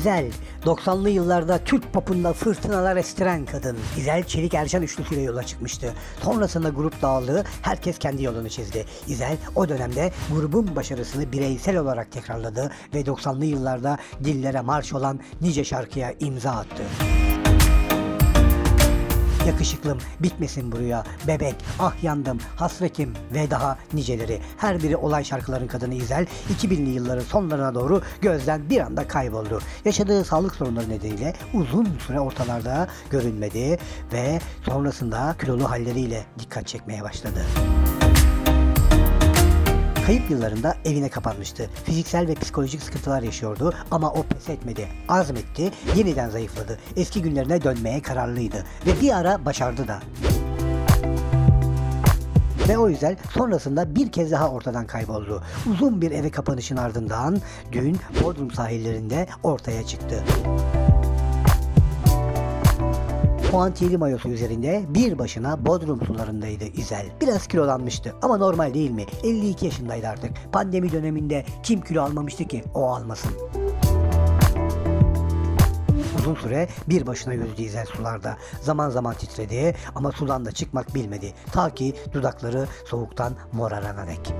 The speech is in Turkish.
İzel, 90'lı yıllarda Türk popunda fırtınalar estiren kadın. İzel Çelik Erşan üçlüsüyle yola çıkmıştı. Sonrasında grup dağıldı, herkes kendi yolunu çizdi. İzel o dönemde grubun başarısını bireysel olarak tekrarladı ve 90'lı yıllarda dillere marş olan nice şarkıya imza attı. Yakışıklım, bitmesin buraya, bebek, ah yandım, hasretim ve daha niceleri. Her biri olay şarkıların kadını İzel, 2000'li yılların sonlarına doğru gözden bir anda kayboldu. Yaşadığı sağlık sorunları nedeniyle uzun süre ortalarda görünmedi ve sonrasında kilolu halleriyle dikkat çekmeye başladı. Kayıp yıllarında evine kapanmıştı. Fiziksel ve psikolojik sıkıntılar yaşıyordu ama o pes etmedi. Azmetti, yeniden zayıfladı. Eski günlerine dönmeye kararlıydı ve bir ara başardı da. Ve o yüzden sonrasında bir kez daha ortadan kayboldu. Uzun bir eve kapanışın ardından dün Bodrum sahillerinde ortaya çıktı. Puantiyeli mayosu üzerinde bir başına Bodrum sularındaydı İzel. Biraz kilolanmıştı ama normal değil mi? 52 yaşındaydı artık. Pandemi döneminde kim kilo almamıştı ki o almasın. Uzun süre bir başına yüzdü İzel sularda. Zaman zaman titredi ama sudan da çıkmak bilmedi. Ta ki dudakları soğuktan morarana dek.